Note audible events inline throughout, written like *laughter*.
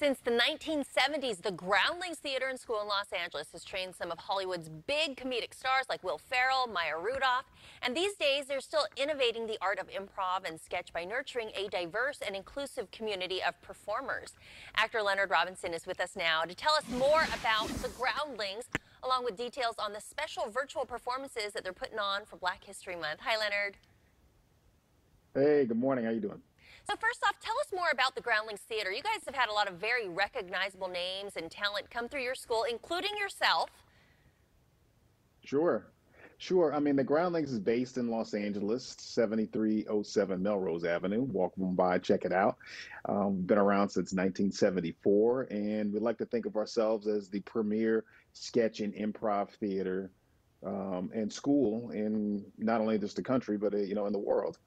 Since the 1970s, the Groundlings Theater and School in Los Angeles has trained some of Hollywood's big comedic stars like Will Ferrell, Maya Rudolph, and these days they're still innovating the art of improv and sketch by nurturing a diverse and inclusive community of performers. Actor Leonard Robinson is with us now to tell us more about the Groundlings, along with details on the special virtual performances that they're putting on for Black History Month. Hi, Leonard. Hey, good morning. How you doing? So first off, more about the Groundlings Theater. You guys have had a lot of very recognizable names and talent come through your school, including yourself. Sure. Sure. I mean, the Groundlings is based in Los Angeles, 7307 Melrose Avenue. Walk by, check it out. Um, been around since 1974, and we like to think of ourselves as the premier sketch and improv theater um, and school in not only just the country, but uh, you know in the world.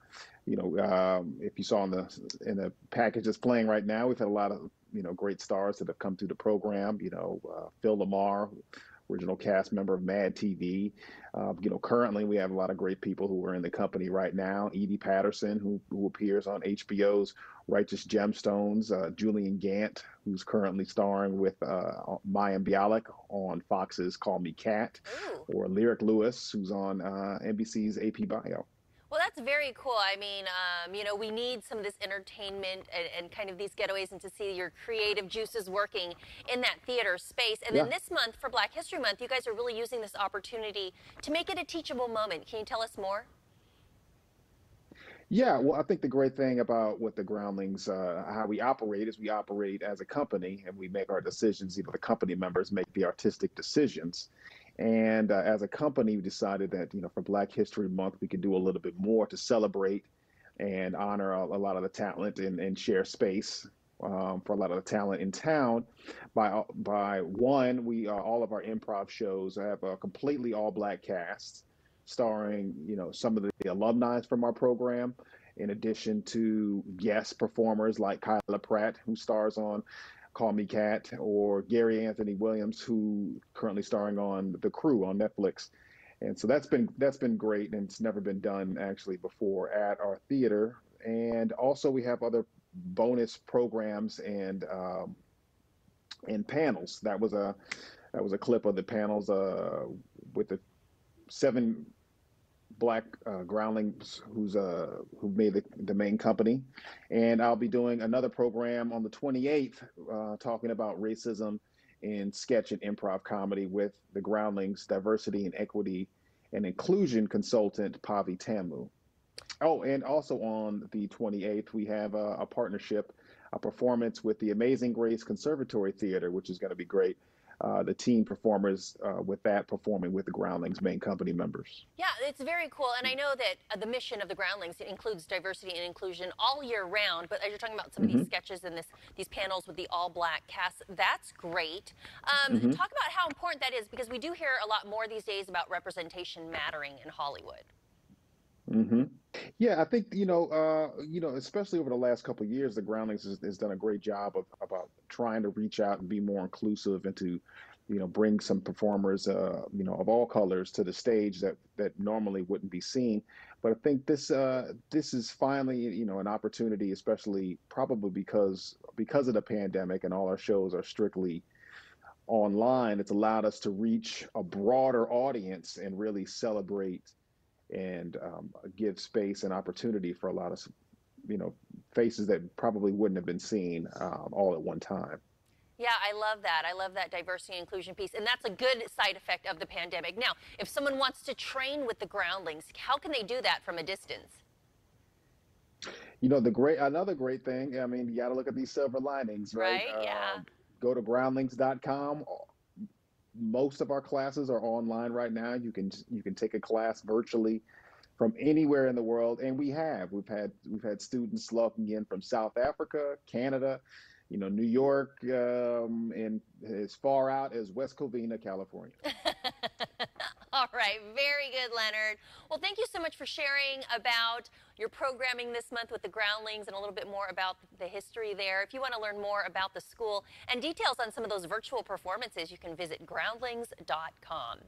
You know, um, if you saw in the in the package that's playing right now, we've had a lot of you know great stars that have come through the program. You know, uh, Phil LaMarr, original cast member of Mad TV. Uh, you know, currently we have a lot of great people who are in the company right now. Edi Patterson, who, who appears on HBO's Righteous Gemstones. Uh, Julian Gant, who's currently starring with uh, Mayim Bialik on Fox's Call Me Kat. Or Lyric Lewis, who's on uh, NBC's AP Bio. Well, that's very cool. I mean, um, you know, we need some of this entertainment and, and, kind of these getaways and to see your creative juices working in that theater space. And yeah. then this month, for Black History Month, you guys are really using this opportunity to make it a teachable moment. Can you tell us more? Yeah, well, I think the great thing about what the Groundlings, uh, how we operate, is we operate as a company and we make our decisions. Know, the company members make the artistic decisions. And uh, as a company, we decided that, you know, for Black History Month, we could do a little bit more to celebrate and honor a, a lot of the talent and, and share space um, for a lot of the talent in town. By by one, we uh, all of our improv shows have a completely all black cast, starring you know some of the, the alumni from our program, in addition to guest performers like Kyla Pratt, who stars on Call Me Kat or Gary Anthony Williams, who currently starring on The Crew on Netflix. And so that's been that's been great, and it's never been done actually before at our theater. And also we have other bonus programs and um, and panels. That was a that was a clip of the panels uh, with the seven black uh, groundlings who's uh who made the, the main company. And i'll be doing another program on the 28th uh, talking about racism in sketch and improv comedy with the groundlings diversity and equity and inclusion consultant pavi tamu. Oh and also on the 28th we have a, a partnership a performance with the amazing grace conservatory theater which is going to be great. Uh, the team performers uh, with that performing with the Groundlings main company members. Yeah, it's very cool. And I know that uh, the mission of the Groundlings includes diversity and inclusion all year round. But as you're talking about some mm-hmm. of these mm-hmm. sketches and this, these panels with the all black cast, that's great. Um, mm-hmm. Talk about how important that is because we do hear a lot more these days about representation mattering in Hollywood. Mm-hmm. Yeah, I think you know, uh, you know, especially over the last couple of years, the Groundlings has, has, done a great job of about trying to reach out and be more inclusive and to, you know, bring some performers, uh, you know, of all colors to the stage that that normally wouldn't be seen. But I think this uh, this is finally, you know, an opportunity, especially probably because because of the pandemic and all our shows are strictly online. It's allowed us to reach a broader audience and really celebrate and um, give space and opportunity for a lot of you know faces that probably wouldn't have been seen um, all at one time. Yeah, I love that. I love that diversity and inclusion piece. And that's a good side effect of the pandemic. Now, if someone wants to train with the groundlings, how can they do that from a distance? You know, the great another great thing, I mean, you got to look at these silver linings, right? Right, yeah. Uh, go to groundlings.com most of our classes are online right now. You can you can take a class virtually from anywhere in the world, and we have we've had we've had students logging in from South Africa, Canada, you know, New York, um, and as far out as West Covina, California. *laughs* All right, very good, Leonard. Well, thank you so much for sharing about your programming this month with the Groundlings and a little bit more about the history there. If you want to learn more about the school and details on some of those virtual performances, you can visit groundlings.com.